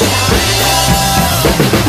China.